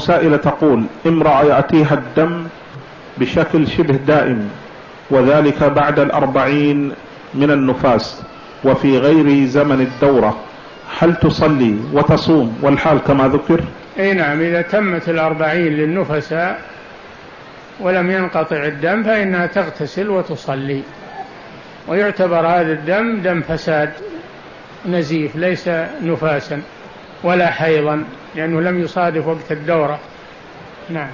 سائلة تقول امرأة يأتيها الدم بشكل شبه دائم وذلك بعد الأربعين من النفاس وفي غير زمن الدورة. هل تصلي وتصوم والحال كما ذكر؟ أي نعم إذا تمت الأربعين للنفساء ولم ينقطع الدم فإنها تغتسل وتصلي. ويعتبر هذا الدم دم فساد نزيف ليس نفاسا. ولا حيضا لأنه لم يصادف وقت الدورة. نعم.